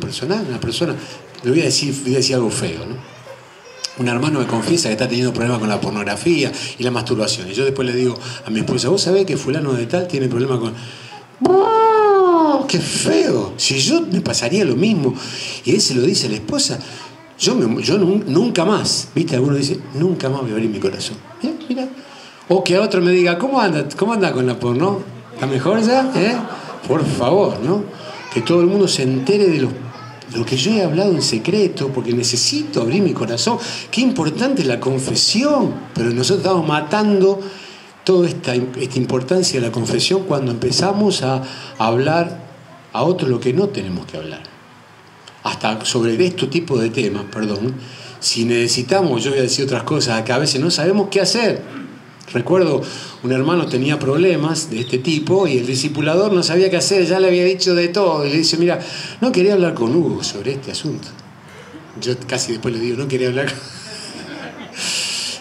personal, una persona, le voy a decir, voy a decir algo feo, ¿no? Un hermano me confiesa que está teniendo problemas con la pornografía y la masturbación. Y yo después le digo a mi esposa, ¿vos sabés que fulano de tal tiene problemas con... ¡Qué feo! Si yo me pasaría lo mismo. Y él se lo dice a la esposa, yo, yo nunca más, ¿viste? Alguno dice, nunca más voy a abrir mi corazón. ¿Eh? Mira. O que a otro me diga, ¿cómo anda, cómo anda con la porno? ¿Está mejor ya? ¿Eh? Por favor, ¿no? Que todo el mundo se entere de los lo que yo he hablado en secreto, porque necesito abrir mi corazón. Qué importante es la confesión, pero nosotros estamos matando toda esta, esta importancia de la confesión cuando empezamos a hablar a otros lo que no tenemos que hablar. Hasta sobre este tipo de temas, perdón, si necesitamos, yo voy a decir otras cosas, que a veces no sabemos qué hacer. Recuerdo, un hermano tenía problemas de este tipo y el discipulador no sabía qué hacer, ya le había dicho de todo. Y le dice, mira, no quería hablar con Hugo sobre este asunto. Yo casi después le digo, no quería hablar con...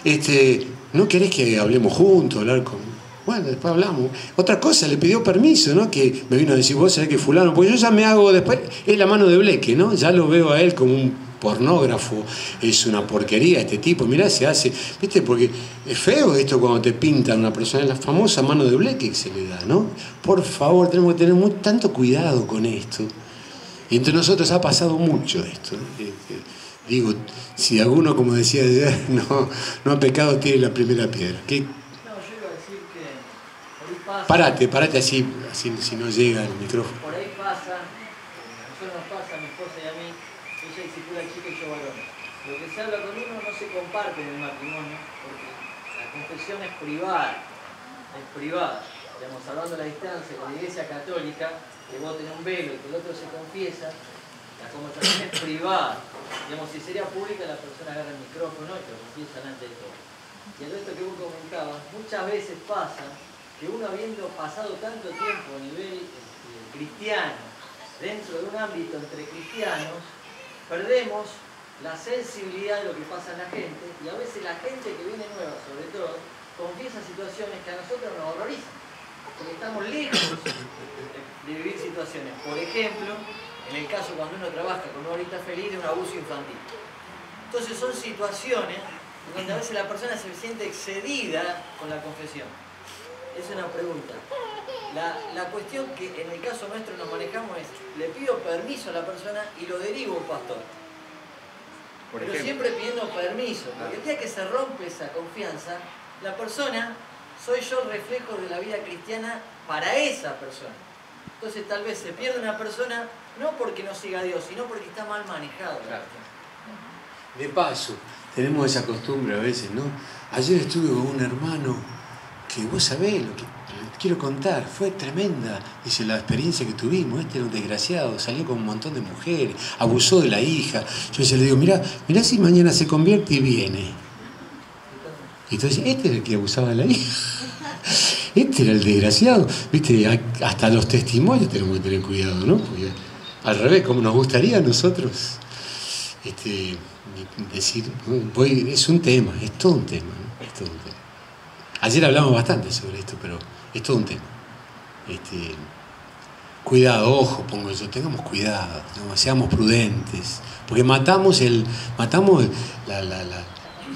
Este, ¿no querés que hablemos juntos, hablar con... Bueno, después hablamos. Otra cosa, le pidió permiso, ¿no? Que me vino a decir, vos sabés que fulano, pues yo ya me hago después, es la mano de Bleque, ¿no? Ya lo veo a él como un pornógrafo, es una porquería este tipo, mirá, se hace, viste, porque es feo esto cuando te pintan una persona, la famosa mano de bleque que se le da, ¿no? Por favor, tenemos que tener muy, tanto cuidado con esto. Y entre nosotros ha pasado mucho esto. Digo, si alguno, como decía ayer, no, no ha pecado, tiene la primera piedra. ¿Qué? Parate, parate así, así si no llega el micrófono. Por ahí pasa, a nosotros nos pasa, a mi esposa y a mí, ella discipula chica y yo varón. Lo que se habla con uno no se comparte en el matrimonio, porque la confesión es privada, es privada. Digamos, hablando a la distancia con la iglesia católica, que vos tenés un velo y que el otro se confiesa, la conversación es privada. Digamos, si sería pública, la persona agarra el micrófono y te confiesa delante de todo. Y el resto que vos comentabas, muchas veces pasa que uno habiendo pasado tanto tiempo a nivel este, cristiano, dentro de un ámbito entre cristianos, perdemos la sensibilidad de lo que pasa en la gente y a veces la gente que viene nueva, sobre todo, confiesa situaciones que a nosotros nos horrorizan, porque estamos lejos de vivir situaciones. Por ejemplo, en el caso cuando uno trabaja con una horita feliz de un abuso infantil. Entonces son situaciones donde a veces la persona se siente excedida con la confesión. Es una pregunta. La, la, cuestión que en el caso nuestro nos manejamos es, le pido permiso a la persona y lo derivo pastor. Por Pero ejemplo. siempre pidiendo permiso, porque el día que se rompe esa confianza, la persona, soy yo el reflejo de la vida cristiana para esa persona. Entonces tal vez se pierde una persona no porque no siga a Dios, sino porque está mal manejado. Claro. De paso, tenemos esa costumbre a veces, ¿no? Ayer estuve con un hermano que vos sabés lo que quiero contar, fue tremenda, dice la experiencia que tuvimos, este era un desgraciado, salió con un montón de mujeres, abusó de la hija. Yo se le digo, mira, mira si mañana se convierte y viene. Entonces, este era el que abusaba de la hija. Este era el desgraciado. Viste, hasta los testimonios tenemos que tener cuidado, ¿no? Al revés, como nos gustaría a nosotros este, decir, voy, es un tema, es todo un tema, ¿no? es todo un tema. Ayer hablamos bastante sobre esto, pero es todo un tema. Este, cuidado, ojo, pongo yo, tengamos cuidado, seamos prudentes, porque matamos, el, matamos la, la, la,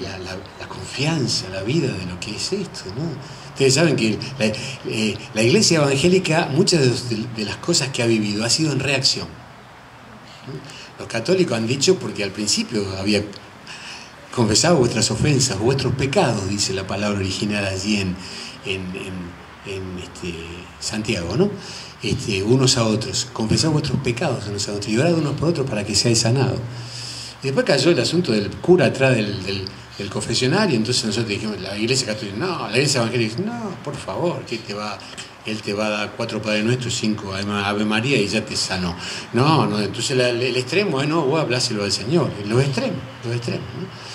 la, confianza, la vida de lo que es esto. ¿no? Ustedes saben que eh, la, iglesia evangélica, muchas de, las cosas que ha vivido ha sido en reacción. Los católicos han dicho, porque al principio había confesado vuestras ofensas, vuestros pecados, dice la palabra original allí en, este, Santiago, ¿no? Este, unos a otros, confesad vuestros pecados unos a otros y orad unos por otros para que seáis sanados. Y después cayó el asunto del cura atrás del, confesionario, entonces nosotros dijimos, la iglesia católica, no, la iglesia evangélica, no, por favor, que te va, él te va a dar cuatro Padre Nuestro, cinco Ave María y ya te sanó. No, no, entonces el, extremo es, no, vos habláselo al Señor, los extremos, los extremos, ¿no?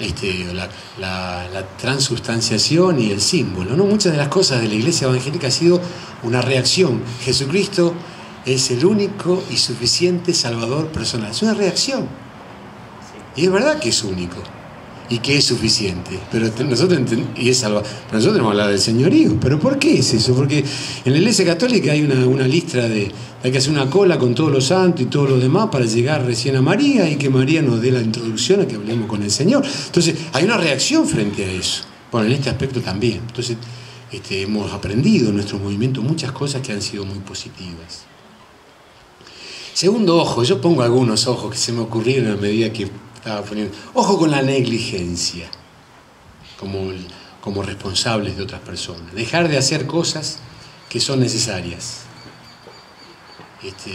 Este, la, la, la, transustanciación y el símbolo. ¿no? Muchas de las cosas de la iglesia evangélica ha sido una reacción. Jesucristo es el único y suficiente Salvador personal. Es una reacción. Y es verdad que es único. Y que es suficiente. Pero nosotros, y es salva, nosotros tenemos hablar del señorío. ¿Pero por qué es eso? Porque en la iglesia católica hay una, una lista de. Hay que hacer una cola con todos los santos y todos los demás para llegar recién a María y que María nos dé la introducción a que hablemos con el Señor. Entonces, hay una reacción frente a eso. Bueno, en este aspecto también. Entonces, este, hemos aprendido en nuestro movimiento muchas cosas que han sido muy positivas. Segundo ojo, yo pongo algunos ojos que se me ocurrieron a medida que estaba poniendo. Ojo con la negligencia, como, como responsables de otras personas. Dejar de hacer cosas que son necesarias. Este,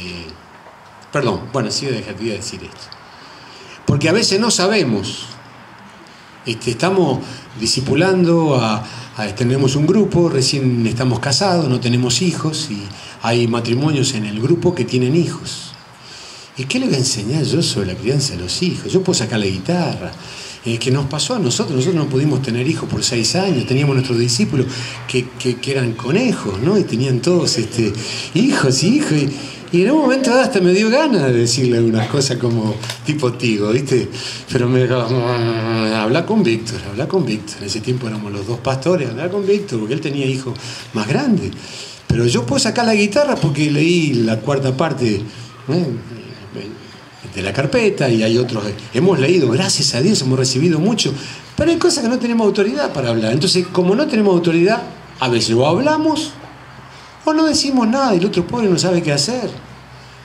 perdón, bueno, sí voy a decir esto. Porque a veces no sabemos. Este, estamos discipulando a, tenemos un grupo, recién estamos casados, no tenemos hijos y hay matrimonios en el grupo que tienen hijos. ¿Y qué le voy a enseñar yo sobre la crianza de los hijos? Yo puedo sacar la guitarra. Eh, que nos pasó a nosotros, nosotros no pudimos tener hijos por seis años, teníamos nuestros discípulos que, eran conejos, ¿no? Y tenían todos este, hijos y hijos. Y, en un momento hasta me dio ganas de decirle algunas cosas como tipo Tigo, ¿viste? Pero me dijo, habla con Víctor, habla con Víctor. En ese tiempo éramos los dos pastores, habla con Víctor, porque él tenía hijos más grandes. Pero yo puedo sacar la guitarra porque leí la cuarta parte. ¿eh? De la carpeta y hay otros. Hemos leído, gracias a Dios, hemos recibido mucho, pero hay cosas que no tenemos autoridad para hablar. Entonces, como no tenemos autoridad, a veces o hablamos o no decimos nada y el otro pobre no sabe qué hacer.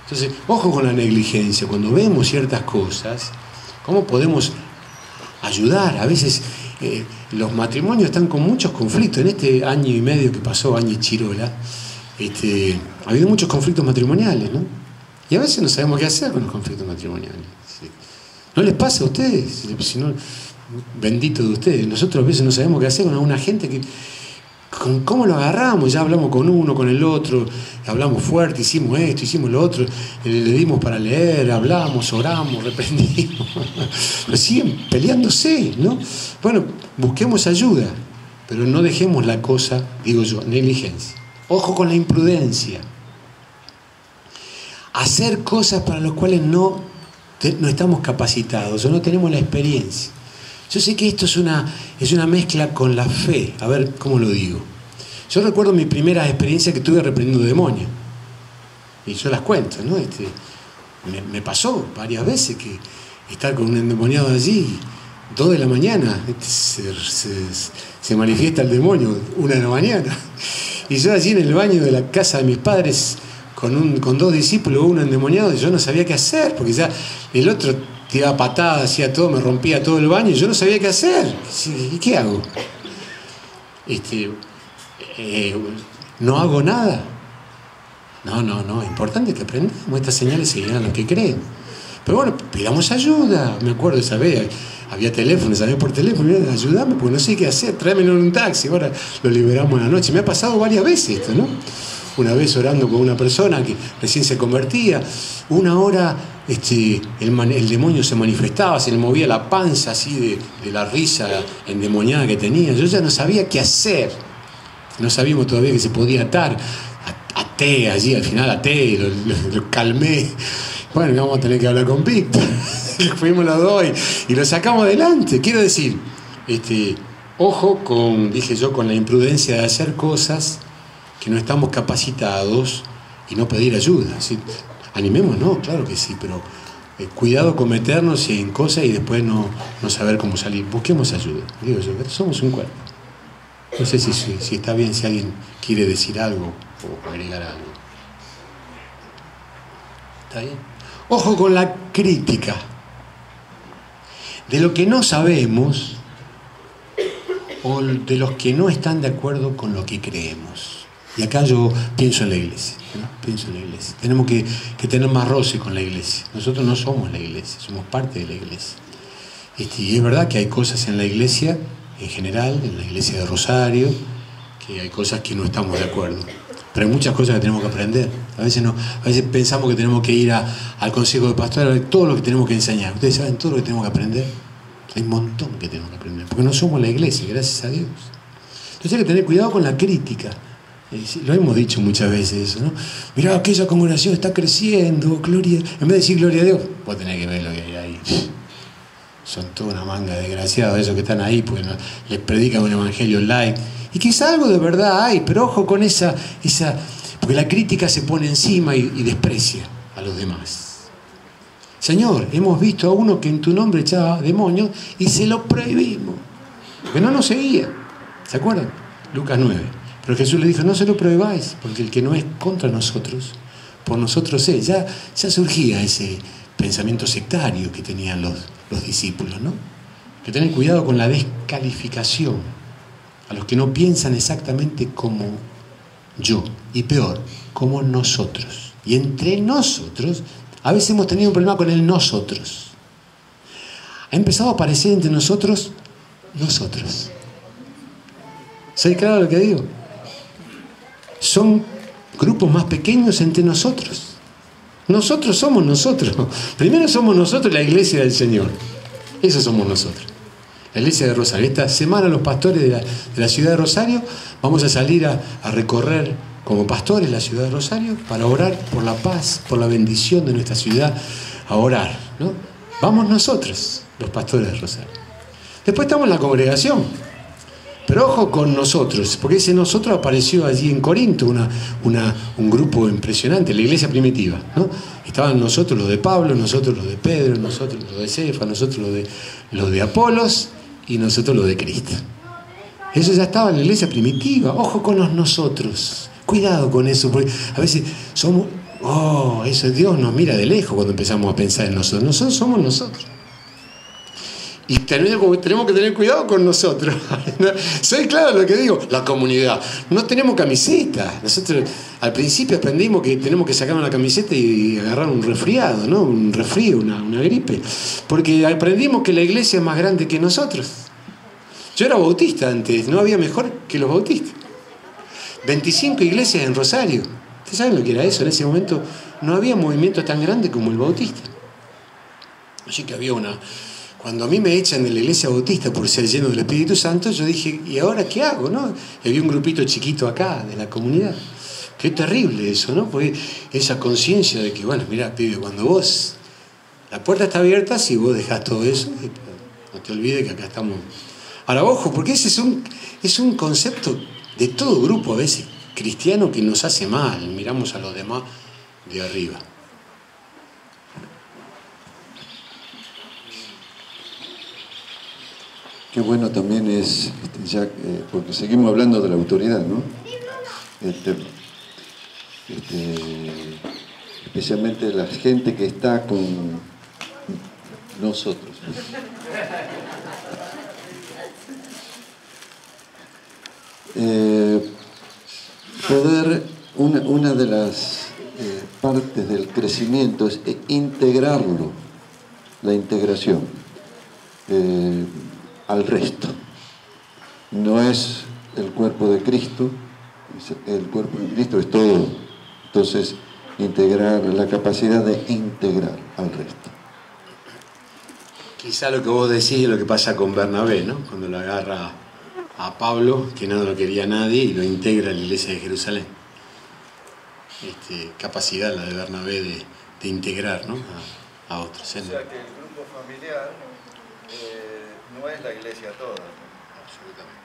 Entonces, ojo con la negligencia. Cuando vemos ciertas cosas, ¿cómo podemos ayudar? A veces eh, los matrimonios están con muchos conflictos. En este año y medio que pasó, año chirola, este, ha habido muchos conflictos matrimoniales, ¿no? Y a veces no sabemos qué hacer con los conflictos matrimoniales. ¿No les pasa a ustedes? Si no, bendito de ustedes. Nosotros a veces no sabemos qué hacer con una gente que... Con ¿Cómo lo agarramos? Ya hablamos con uno, con el otro, hablamos fuerte, hicimos esto, hicimos lo otro, le, dimos para leer, hablamos, oramos, reprendimos. Pero siguen peleándose, ¿no? Bueno, busquemos ayuda, pero no dejemos la cosa, digo yo, negligencia. Ojo con la imprudencia hacer cosas para las cuales no, no estamos capacitados o no tenemos la experiencia. Yo sé que esto es una, es una mezcla con la fe, a ver cómo lo digo. Yo recuerdo mi primera experiencia que tuve reprendiendo demonios. Y yo las cuento, ¿no? Este, me, pasó varias veces que estar con un endemoniado allí, dos de la mañana, este, se, se manifiesta el demonio, una de la mañana. Y yo allí en el baño de la casa de mis padres, con, un, con dos discípulos, uno endemoniado, y yo no sabía qué hacer, porque ya el otro tiraba patadas, hacía todo, me rompía todo el baño, y yo no sabía qué hacer. ¿Y qué hago? Este, eh, no hago nada. No, no, no, es importante que aprendamos, estas señales seguirán lo que creen. Pero bueno, pidamos ayuda, me acuerdo esa vez, había teléfonos, había por teléfono, ayúdame, porque no sé qué hacer, tráeme en un taxi, ahora lo liberamos en la noche. Me ha pasado varias veces esto, ¿no? Una vez orando con una persona que recién se convertía, una hora este, el, demonio se manifestaba, se le movía la panza así de, la risa endemoniada que tenía. Yo ya no sabía qué hacer. No sabíamos todavía que se podía atar. Até allí, al final até, lo, lo, calmé. Bueno, vamos a tener que hablar con Víctor. Fuimos los dos y, lo sacamos adelante. Quiero decir, este, ojo con, dije yo, con la imprudencia de hacer cosas que no estamos capacitados y no pedir ayuda. Animemos, no, claro que sí, pero eh, cuidado con meternos en cosas y después no, saber cómo salir. Busquemos ayuda. Digo yo, somos un cuerpo. No sé si, si, está bien si alguien quiere decir algo o agregar algo. ¿Está bien? Ojo con la crítica. De lo que no sabemos o de los que no están de acuerdo con lo que creemos. Y acá yo pienso en la iglesia, pienso en la iglesia. Tenemos que, tener más roce con la iglesia. Nosotros no somos la iglesia, somos parte de la iglesia. Este, y es verdad que hay cosas en la iglesia, en general, en la iglesia de Rosario, que hay cosas que no estamos de acuerdo. Pero hay muchas cosas que tenemos que aprender. A veces, no, a veces pensamos que tenemos que ir al consejo de pastor a ver todo lo que tenemos que enseñar. Ustedes saben todo lo que tenemos que aprender. Hay un montón que tenemos que aprender. Porque no somos la iglesia, gracias a Dios. Entonces hay que tener cuidado con la crítica. Lo hemos dicho muchas veces eso, ¿no? Mirá, aquella congregación está creciendo, gloria. En vez de decir gloria a Dios, vos tenés que ver lo que hay ahí. son toda una manga de desgraciados esos que están ahí, porque les predican un evangelio light. Y quizá algo de verdad hay, pero ojo con esa, esa porque la crítica se pone encima y, y desprecia a los demás. Señor, hemos visto a uno que en tu nombre echaba demonios y se lo prohibimos, porque no nos seguía. ¿Se acuerdan? Lucas 9. Pero Jesús le dijo, no se lo prohibáis, porque el que no es contra nosotros, por nosotros es. Ya, ya surgía ese pensamiento sectario que tenían los, los discípulos, ¿no? Que tener cuidado con la descalificación a los que no piensan exactamente como yo, y peor, como nosotros. Y entre nosotros, a veces hemos tenido un problema con el nosotros. Ha empezado a aparecer entre nosotros nosotros. ¿Soy claro lo que digo? Son grupos más pequeños entre nosotros. Nosotros somos nosotros. Primero somos nosotros la iglesia del Señor. Eso somos nosotros. La iglesia de Rosario. Esta semana los pastores de la, ciudad de Rosario vamos a salir a, a recorrer como pastores la ciudad de Rosario para orar por la paz, por la bendición de nuestra ciudad, a orar. ¿no? Vamos nosotros, los pastores de Rosario. Después estamos en la congregación. Pero ojo con nosotros, porque ese nosotros apareció allí en Corinto, una, un grupo impresionante, la iglesia primitiva. ¿no? Estaban nosotros los de Pablo, nosotros los de Pedro, nosotros los de Cefa, nosotros los de, los de Apolos y nosotros los de Cristo. Eso ya estaba en la iglesia primitiva. Ojo con los nosotros. Cuidado con eso, porque a veces somos, oh, eso Dios nos mira de lejos cuando empezamos a pensar en nosotros. Nosotros somos nosotros. Y tenemos, que tener cuidado con nosotros. Soy claro lo que digo, la comunidad. No tenemos camiseta. Nosotros al principio aprendimos que tenemos que sacar una camiseta y agarrar un resfriado, ¿no? Un resfrío, una, una gripe. Porque aprendimos que la iglesia es más grande que nosotros. Yo era bautista antes, no había mejor que los bautistas. 25 iglesias en Rosario. ¿Ustedes saben lo que era eso? En ese momento no había movimiento tan grande como el bautista. Así que había una, cuando a mí me echan de la iglesia bautista por ser lleno del Espíritu Santo, yo dije, ¿y ahora qué hago? No? Había un grupito chiquito acá de la comunidad. Qué terrible eso, ¿no? Porque esa conciencia de que, bueno, mira, pibe, cuando vos, la puerta está abierta, si vos dejás todo eso, no te olvides que acá estamos. Ahora, ojo, porque ese es un, es un concepto de todo grupo a veces cristiano que nos hace mal, miramos a los demás de arriba. Qué bueno también es, este, eh, porque seguimos hablando de la autoridad, ¿no? Este, este, especialmente la gente que está con nosotros. Eh, poder, una, de las eh, partes del crecimiento es integrarlo, la integración al resto. No es el cuerpo de Cristo, el cuerpo de Cristo es todo. Entonces, integrar, la capacidad de integrar al resto. Quizá lo que vos decís es lo que pasa con Bernabé, ¿no? Cuando lo agarra a Pablo, que no lo quería nadie, y lo integra a la iglesia de Jerusalén. Este, capacidad la de Bernabé de, integrar ¿no? a, a otros. O sea que el grupo familiar no es la iglesia toda. Absolutamente.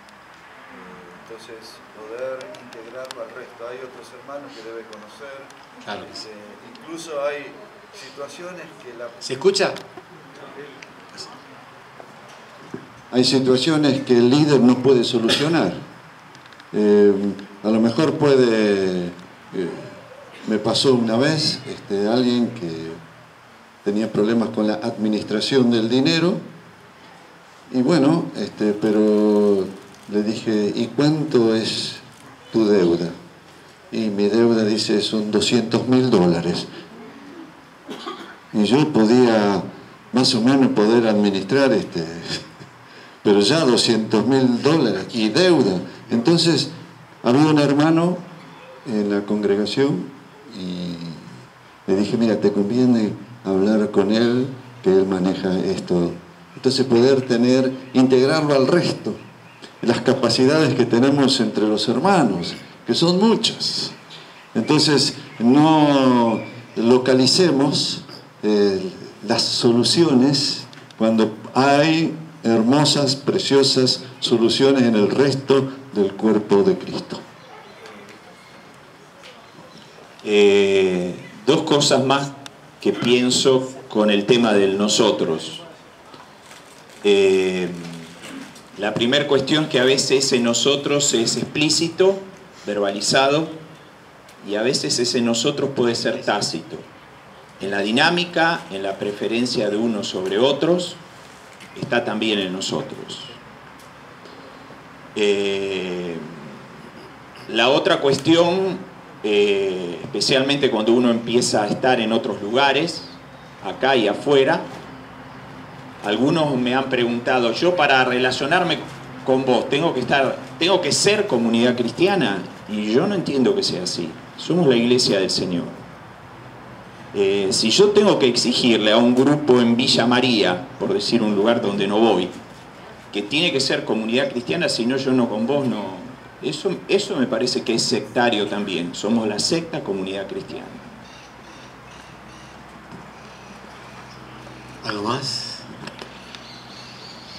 Eh, entonces, poder integrarlo al resto. Hay otros hermanos que debe conocer. Claro. Eh, incluso hay situaciones que la... ¿Se escucha? Hay situaciones que el líder no puede solucionar. Eh, a lo mejor puede... me pasó una vez este, alguien que tenía problemas con la administración del dinero y bueno, este, pero le dije, ¿y cuánto es tu deuda? Y mi deuda dice, son 200 mil dólares. Y yo podía más o menos poder administrar este, pero ya 200 mil dólares y deuda. Entonces, había un hermano en la congregación y le dije, mira, te conviene hablar con él, que él maneja esto entonces poder tener, integrarlo al resto, las capacidades que tenemos entre los hermanos, que son muchas. Entonces no localicemos eh, las soluciones cuando hay hermosas, preciosas soluciones en el resto del cuerpo de Cristo. Eh, dos cosas más que pienso con el tema del nosotros. Eh, la primera cuestión que a veces ese nosotros es explícito, verbalizado, y a veces ese nosotros puede ser tácito. En la dinámica, en la preferencia de unos sobre otros, está también en nosotros. Eh, la otra cuestión, eh, especialmente cuando uno empieza a estar en otros lugares, acá y afuera, algunos me han preguntado, yo para relacionarme con vos tengo que estar, tengo que ser comunidad cristiana, y yo no entiendo que sea así. Somos la iglesia del Señor. Eh, si yo tengo que exigirle a un grupo en Villa María, por decir un lugar donde no voy, que tiene que ser comunidad cristiana, si no yo no con vos, no. Eso, eso me parece que es sectario también. Somos la secta comunidad cristiana. ¿Algo más?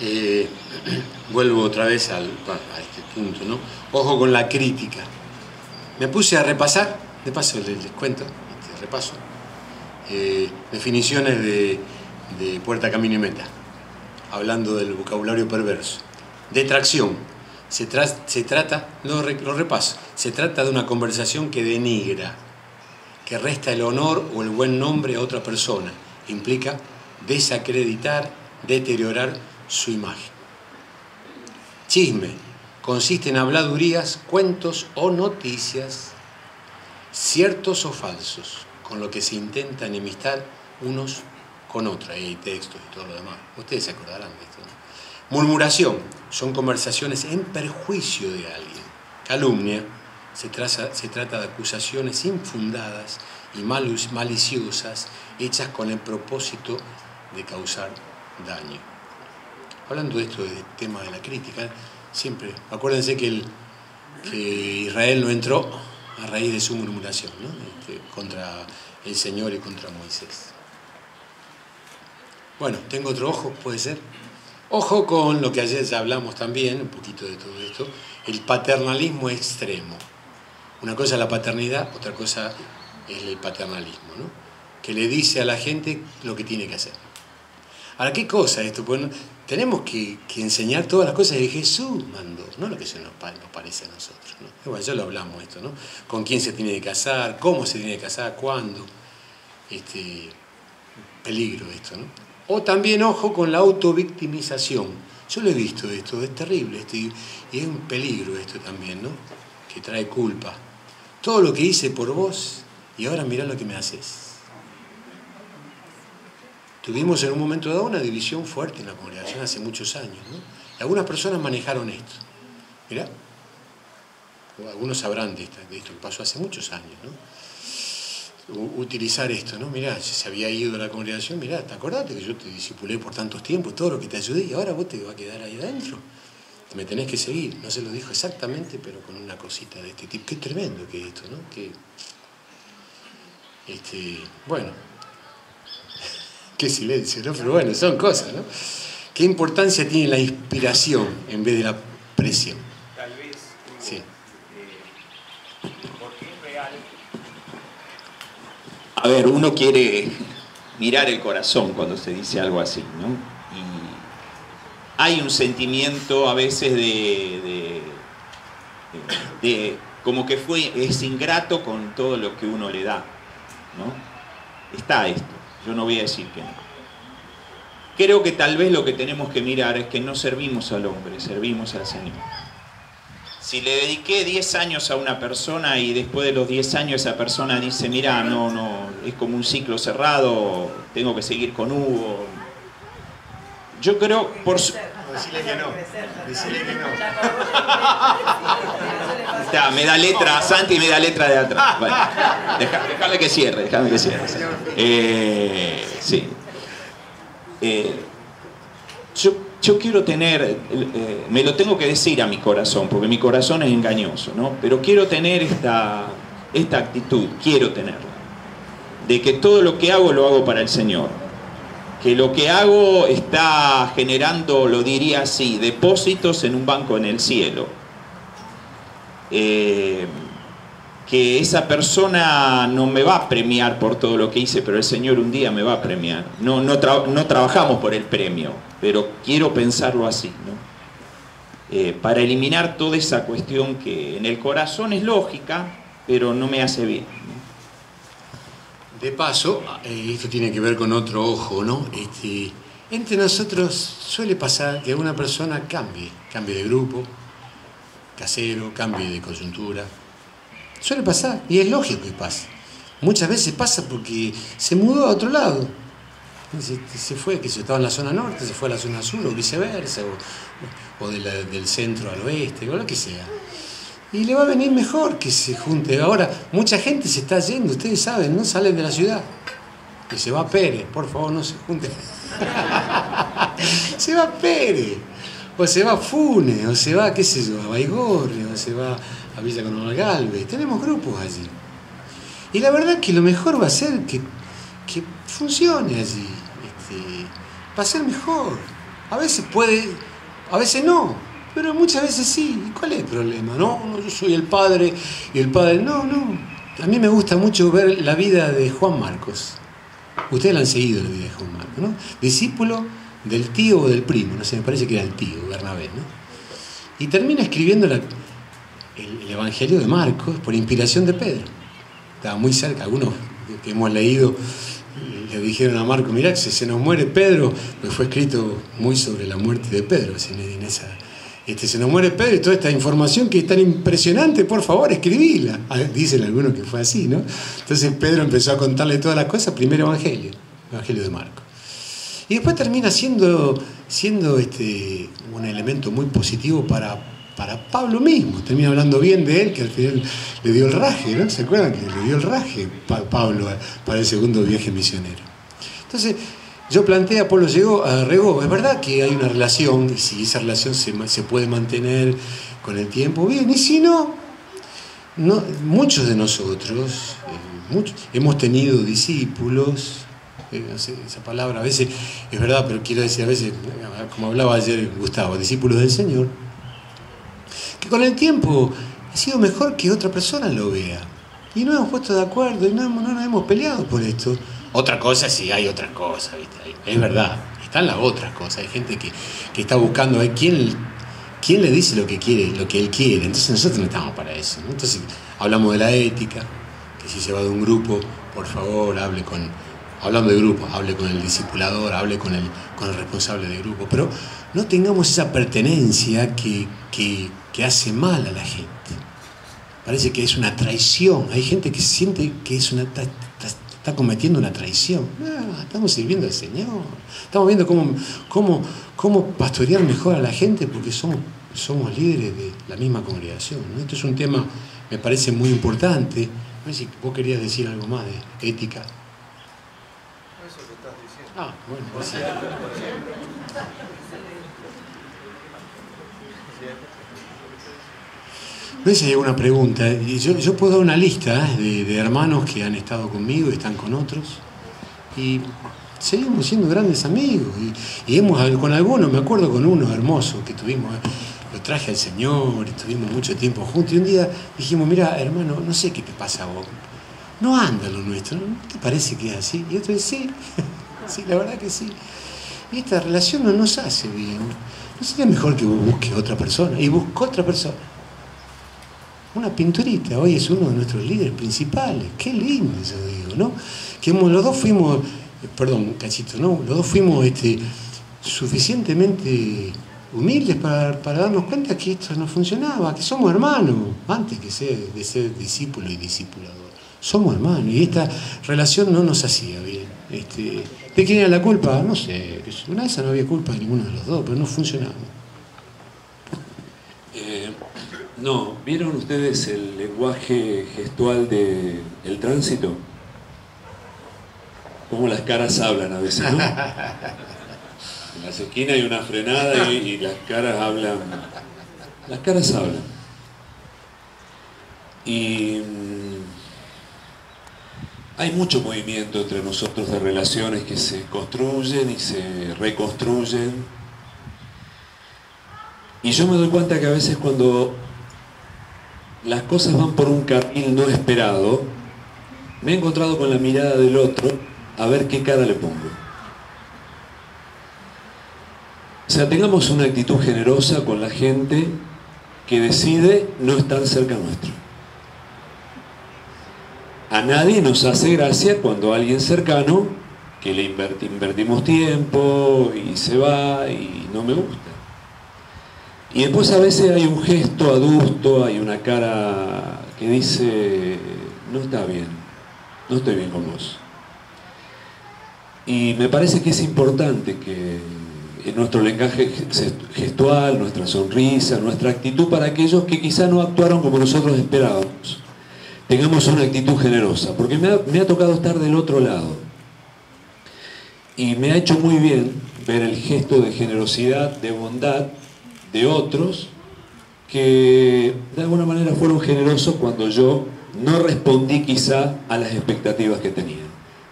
Eh, vuelvo otra vez al, a este punto, ¿no? Ojo con la crítica. Me puse a repasar, de paso les, les cuento, este, repaso, eh, definiciones de, puerta, camino y meta, hablando del vocabulario perverso. Detracción. Se, tra se trata, lo, lo repaso, se trata de una conversación que denigra, que resta el honor o el buen nombre a otra persona. Implica desacreditar, deteriorar su imagen. Chisme consiste en habladurías, cuentos o noticias, ciertos o falsos, con lo que se intenta enemistar unos con otros, hay textos y todo lo demás. Ustedes se acordarán de esto. Murmuración son conversaciones en perjuicio de alguien. Calumnia se, trata de acusaciones infundadas y maliciosas hechas con el propósito de causar daño. Hablando de esto del tema de la crítica, siempre, acuérdense que, el, que Israel no entró a raíz de su murmuración ¿no? este, contra el Señor y contra Moisés. Bueno, tengo otro ojo, puede ser. Ojo con lo que ayer ya hablamos también, un poquito de todo esto, el paternalismo extremo. Una cosa es la paternidad, otra cosa es el paternalismo, ¿no? que le dice a la gente lo que tiene que hacer. Ahora, ¿qué cosa esto? Pues tenemos que, enseñar todas las cosas que Jesús mandó, no lo que se nos, parece a nosotros. ¿no? Bueno, ya lo hablamos esto, ¿no? Con quién se tiene que casar, cómo se tiene que casar, cuándo. Este, peligro esto, ¿no? O también, ojo, con la autovictimización. Yo lo he visto esto, es terrible y es un peligro esto también, ¿no? Que trae culpa. Todo lo que hice por vos, y ahora mirá lo que me haces. Tuvimos en un momento dado una división fuerte en la congregación hace muchos años. ¿no? Y algunas personas manejaron esto. Mirá, algunos sabrán de esto, de esto que pasó hace muchos años. ¿no? Utilizar esto, ¿no? Mirá, se había ido de la congregación, mirá, ¿te acordate que yo te disipulé por tantos tiempos, todo lo que te ayudé y ahora vos te vas a quedar ahí adentro? Me tenés que seguir. No se lo dijo exactamente, pero con una cosita de este tipo. Qué tremendo que es esto, ¿no? Que, este, bueno, Qué silencio, ¿no? Pero bueno, son cosas, ¿no? ¿Qué importancia tiene la inspiración en vez de la presión? Tal vez. Sí. Eh, porque es real. A ver, uno quiere mirar el corazón cuando se dice algo así, ¿no? Y hay un sentimiento a veces de, de, de como que fue, es ingrato con todo lo que uno le da, ¿no? Está esto. Yo no voy a decir que no. Creo que tal vez lo que tenemos que mirar es que no servimos al hombre, servimos al Señor. Si le dediqué 10 años a una persona y después de los 10 años esa persona dice, mira, no, no, es como un ciclo cerrado, tengo que seguir con Hugo. Yo creo, por. Decirle que no. Decirle que no. Está, me da letra Santi y me da letra de atrás. Bueno, deja, déjame que cierre, déjame que cierre. Eh, sí. Eh, yo, yo, quiero tener, eh, me lo tengo que decir a mi corazón, porque mi corazón es engañoso, ¿no? Pero quiero tener esta, esta actitud, quiero tenerla, de que todo lo que hago lo hago para el Señor. Que lo que hago está generando, lo diría así, depósitos en un banco en el cielo. Eh, que esa persona no me va a premiar por todo lo que hice, pero el Señor un día me va a premiar. No, no, no trabajamos por el premio, pero quiero pensarlo así, eh, para eliminar toda esa cuestión que en el corazón es lógica, pero no me hace bien. De paso, eh, esto tiene que ver con otro ojo, ¿no? Este, entre nosotros suele pasar que una persona cambie, cambie de grupo, casero, cambie de coyuntura, Suele pasar, y es lógico que pase. Muchas veces pasa porque se mudó a otro lado. Se, fue, que se estaba en la zona norte, se fue a la zona sur, o viceversa, o, del centro al oeste, o lo que sea. Y le va a venir mejor que se junte. Ahora, mucha gente se está yendo, ustedes saben, no salen de la ciudad. Y se va Pérez, por favor, no se junten. se va Pérez, o se va a Funes, o se va, qué sé yo, a Baigorria, o se va a Villa Coronel Galvez, tenemos grupos allí. Y la verdad que lo mejor va a ser que, funcione allí, este, va a ser mejor. A veces puede, a veces no, pero muchas veces sí. ¿Cuál es el problema? No, yo soy el padre y el padre, no, no. A mí me gusta mucho ver la vida de Juan Marcos. Ustedes la han seguido la vida de Juan Marcos, ¿no? Discípulo del tío o del primo, no sé, me parece que era el tío, Bernabé, ¿no? Y termina escribiendo el, Evangelio de Marcos por inspiración de Pedro. Estaba muy cerca, algunos que hemos leído le dijeron a Marcos, mirá, si se nos muere Pedro, pues fue escrito muy sobre la muerte de Pedro, en esa, este, se nos muere Pedro y toda esta información que es tan impresionante, por favor, escribíla. Ah, dicen algunos que fue así, ¿no? Entonces Pedro empezó a contarle todas las cosas, primero Evangelio, Evangelio de Marcos. Y después termina siendo, siendo este, un elemento muy positivo para para Pablo mismo. Termina hablando bien de él, que al final le dio el raje, ¿no? ¿Se acuerdan que le dio el raje Pablo para el segundo viaje misionero? Entonces, yo planteé, Pablo llegó, regó, es verdad que hay una relación, y si esa relación se, puede mantener con el tiempo, bien, y si no, no muchos de nosotros eh, hemos tenido discípulos, eh, esa palabra a veces es verdad, pero quiero decir a veces, como hablaba ayer Gustavo, discípulos del Señor, con el tiempo ha sido mejor que otra persona lo vea. Y no hemos puesto de acuerdo y no, no nos hemos peleado por esto. Otra cosa, sí, hay otra cosa, es verdad, están las otras cosas. Hay gente que, está buscando quién, quién le dice lo que quiere, lo que él quiere. Entonces nosotros no estamos para eso. Entonces hablamos de la ética, que si se va de un grupo, por favor, hable con, hablando de grupo, hable con el discipulador, hable con el, con el responsable de grupo, pero no tengamos esa pertenencia que, que, que hace mal a la gente. Parece que es una traición. Hay gente que siente que es una, está, cometiendo una traición. No, estamos sirviendo al Señor. Estamos viendo cómo, cómo, cómo pastorear mejor a la gente porque somos, somos líderes de la misma congregación. Esto es un tema, me parece muy importante. No sé si vos querías decir algo más de ética. Eso que estás diciendo. Ah, bueno, pues sí. No sé si hay una pregunta. Yo, puedo dar una lista ¿eh? de, hermanos que han estado conmigo y están con otros. Y seguimos siendo grandes amigos. Y, hemos, con algunos, me acuerdo con uno hermoso que tuvimos, ¿eh? lo traje al Señor, estuvimos mucho tiempo juntos. Y un día dijimos, mira, hermano, no sé qué te pasa a vos. No anda lo nuestro, ¿no te parece que es así? Y otro dice, sí, sí, la verdad que sí. Y esta relación no nos hace bien. ¿No sería mejor que vos busques otra persona? Y buscó otra persona una pinturita, hoy es uno de nuestros líderes principales, qué lindo eso digo, ¿no? Que los dos fuimos, perdón, cachito, ¿no? Los dos fuimos este, suficientemente humildes para, darnos cuenta que esto no funcionaba, que somos hermanos, antes que ser, de ser discípulo y discipulador. Somos hermanos y esta relación no nos hacía bien. Este, ¿De quién era la culpa? No sé. Una vez no había culpa de ninguno de los dos, pero no funcionaba. Eh, no, ¿vieron ustedes el lenguaje gestual del el tránsito? Cómo las caras hablan a veces, ¿no? En las esquinas hay una frenada y, las caras hablan. Las caras hablan. Y, Hay mucho movimiento entre nosotros de relaciones que se construyen y se reconstruyen. Y yo me doy cuenta que a veces cuando las cosas van por un carril no esperado, me he encontrado con la mirada del otro a ver qué cara le pongo. O sea, tengamos una actitud generosa con la gente que decide no estar cerca nuestro. A nadie nos hace gracia cuando alguien cercano, que le invertimos tiempo y se va y no me gusta. Y después a veces hay un gesto adusto, hay una cara que dice, no está bien, no estoy bien con vos. Y me parece que es importante que en nuestro lenguaje gestual, nuestra sonrisa, nuestra actitud para aquellos que quizá no actuaron como nosotros esperábamos, tengamos una actitud generosa, porque me ha, me ha tocado estar del otro lado. Y me ha hecho muy bien ver el gesto de generosidad, de bondad de otros que de alguna manera fueron generosos cuando yo no respondí quizá a las expectativas que tenía.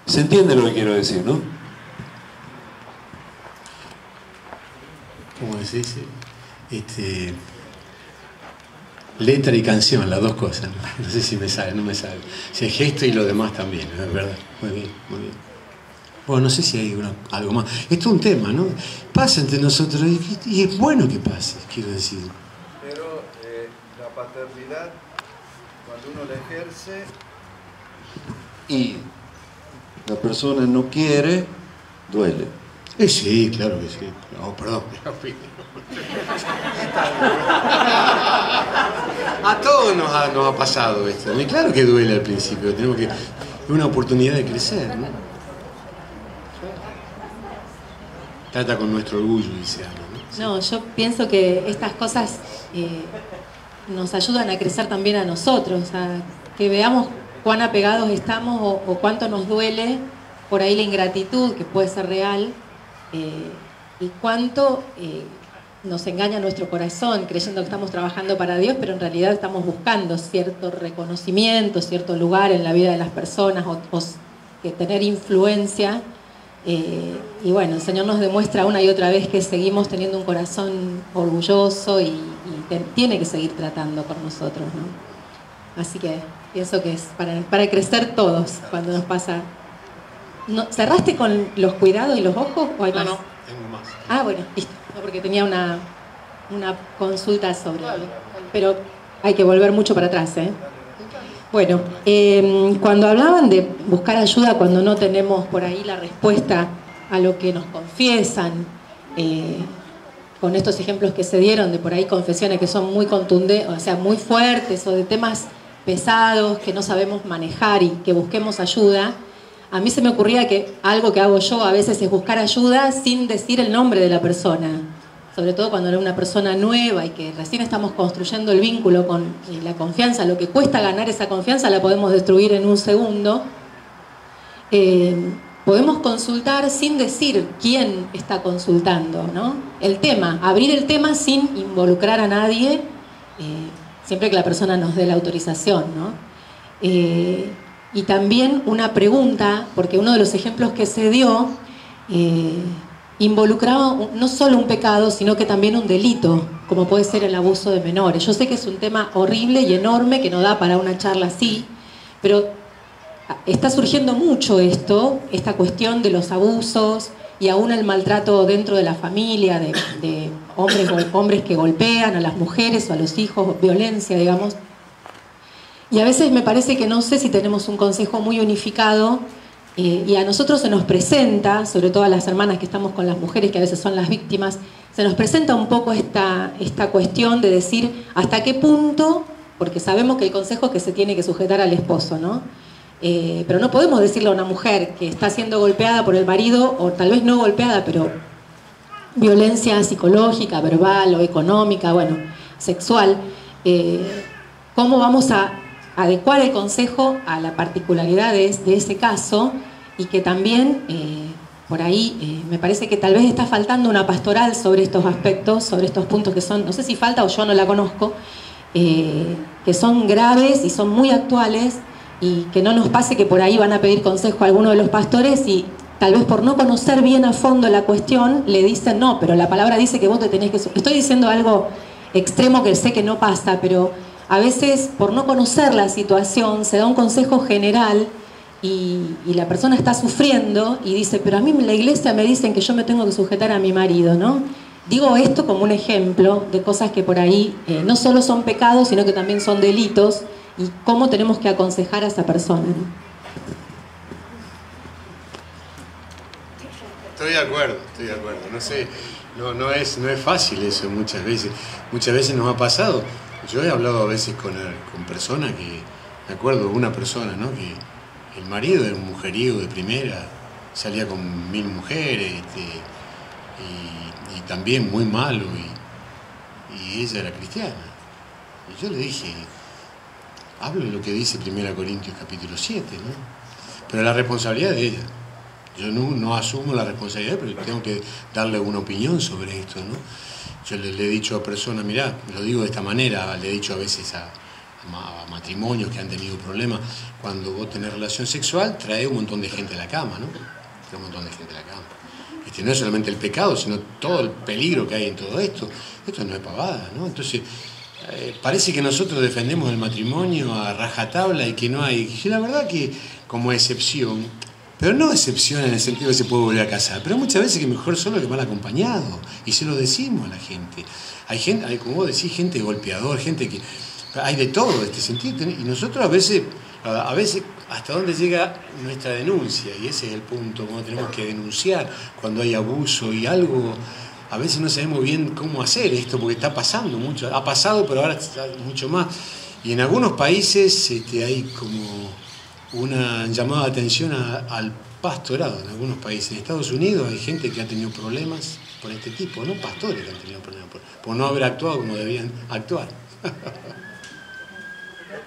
¿Se entiende lo que quiero decir, no? ¿Cómo decís? Este, letra y canción, las dos cosas. No sé si me sale, no me sale. Si es gesto y lo demás también, es verdad. Muy bien, muy bien. Bueno, no sé si hay algo más. Esto es un tema, ¿no? Pasa entre nosotros y, es bueno que pase, quiero decir. Pero eh, la paternidad, cuando uno la ejerce... Y la persona no quiere, duele. Eh, sí, claro que sí. No, perdón. A todos nos ha, nos ha pasado esto. Y claro que duele al principio. Tenemos que... Es una oportunidad de crecer, ¿no? Trata con nuestro orgullo, dice. ¿no? yo pienso que estas cosas eh, nos ayudan a crecer también a nosotros, a que veamos cuán apegados estamos o, cuánto nos duele por ahí la ingratitud, que puede ser real, eh, y cuánto eh, nos engaña nuestro corazón creyendo que estamos trabajando para Dios, pero en realidad estamos buscando cierto reconocimiento, cierto lugar en la vida de las personas o, que tener influencia eh, y bueno, el Señor nos demuestra una y otra vez que seguimos teniendo un corazón orgulloso y, tiene que seguir tratando por nosotros. ¿no? Así que pienso que es para, para crecer todos cuando nos pasa. No, ¿Cerraste con los cuidados y los ojos o hay más? No, no, tengo más. Ah, bueno, listo. porque tenía una, una consulta sobre. Pero hay que volver mucho para atrás, ¿eh? Bueno, em, cuando hablaban de buscar ayuda cuando no tenemos por ahí la respuesta a lo que nos confiesan, eh, con estos ejemplos que se dieron de por ahí confesiones que son muy contundentes, o sea, muy fuertes o de temas pesados que no sabemos manejar y que busquemos ayuda, a mí se me ocurría que algo que hago yo a veces es buscar ayuda sin decir el nombre de la persona sobre todo cuando era una persona nueva y que recién estamos construyendo el vínculo con la confianza, lo que cuesta ganar esa confianza la podemos destruir en un segundo, eh, podemos consultar sin decir quién está consultando, ¿no? El tema, abrir el tema sin involucrar a nadie, eh, siempre que la persona nos dé la autorización, ¿no? Eh, y también una pregunta, porque uno de los ejemplos que se dio involucraba no solo un pecado, sino que también un delito, como puede ser el abuso de menores. Yo sé que es un tema horrible y enorme que no da para una charla así, pero está surgiendo mucho esto, esta cuestión de los abusos y aún el maltrato dentro de la familia, de, hombres, hombres que golpean a las mujeres o a los hijos, violencia, digamos. Y a veces me parece que no sé si tenemos un consejo muy unificado eh, y a nosotros se nos presenta, sobre todo a las hermanas que estamos con las mujeres, que a veces son las víctimas, se nos presenta un poco esta, esta cuestión de decir hasta qué punto, porque sabemos que el consejo es que se tiene que sujetar al esposo, ¿no? Eh, pero no podemos decirle a una mujer que está siendo golpeada por el marido, o tal vez no golpeada, pero violencia psicológica, verbal o económica, bueno, sexual, eh, ¿cómo vamos a adecuar el consejo a la particularidad de, ese caso y que también eh, por ahí eh, me parece que tal vez está faltando una pastoral sobre estos aspectos, sobre estos puntos que son, no sé si falta o yo no la conozco, eh, que son graves y son muy actuales y que no nos pase que por ahí van a pedir consejo a alguno de los pastores y tal vez por no conocer bien a fondo la cuestión le dicen no, pero la palabra dice que vos te tenés que... Estoy diciendo algo extremo que sé que no pasa, pero a veces por no conocer la situación se da un consejo general y, la persona está sufriendo y dice, pero a mí la iglesia me dicen que yo me tengo que sujetar a mi marido, ¿no? Digo esto como un ejemplo de cosas que por ahí eh, no solo son pecados, sino que también son delitos y cómo tenemos que aconsejar a esa persona. Estoy de acuerdo, estoy de acuerdo. No sé, no, no, es, no es fácil eso muchas veces. Muchas veces nos ha pasado. Yo he hablado a veces con, con personas que, me acuerdo, una persona, ¿no? Que el marido era un mujeriego de primera, salía con mil mujeres, este, y, también muy malo, y, y, ella era cristiana. Y yo le dije, hablo de lo que dice 1 Corintios capítulo 7, ¿no? Pero la responsabilidad de ella. Yo no, no, asumo la responsabilidad, pero tengo que darle una opinión sobre esto, ¿no? Yo le, he dicho a personas, mirá, lo digo de esta manera, le he dicho a veces a, a matrimonios que han tenido problemas, cuando vos tenés relación sexual, trae un montón de gente a la cama, ¿no? Trae un montón de gente a la cama. Este, no es solamente el pecado, sino todo el peligro que hay en todo esto. Esto no es pavada, ¿no? Entonces, eh, parece que nosotros defendemos el matrimonio a rajatabla y que no hay. Y la verdad que, como excepción, pero no excepción en el sentido de que se puede volver a casar, pero muchas veces que mejor solo que mal acompañado. Y se lo decimos a la gente. Hay gente, hay, como vos decís, gente golpeador, gente que. Hay de todo este sentido. Y nosotros a veces, a veces, hasta dónde llega nuestra denuncia, y ese es el punto, cuando tenemos que denunciar, cuando hay abuso y algo. A veces no sabemos bien cómo hacer esto, porque está pasando mucho. Ha pasado, pero ahora está mucho más. Y en algunos países este, hay como una llamada de atención a, al pastorado en algunos países. En Estados Unidos hay gente que ha tenido problemas por este tipo, no pastores que han tenido problemas por, por no haber actuado como debían actuar.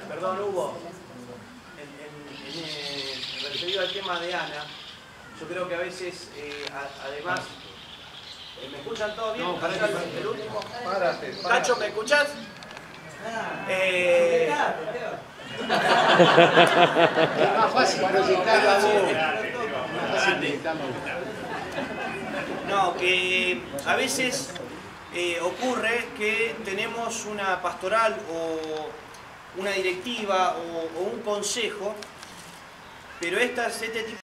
Perdón, Hugo. En, en, en, en, referido al tema de Ana, yo creo que a veces, eh, a, además. Eh, ¿Me escuchan todos bien? No, parate, el último. Párate, párate. Cacho, ¿me escuchas? Eh, Es más fácil proyectarlo a vos. Más fácil proyectarlo a vos. No, que a veces eh, ocurre que tenemos una pastoral o una directiva o, o un consejo, pero estas, este tipo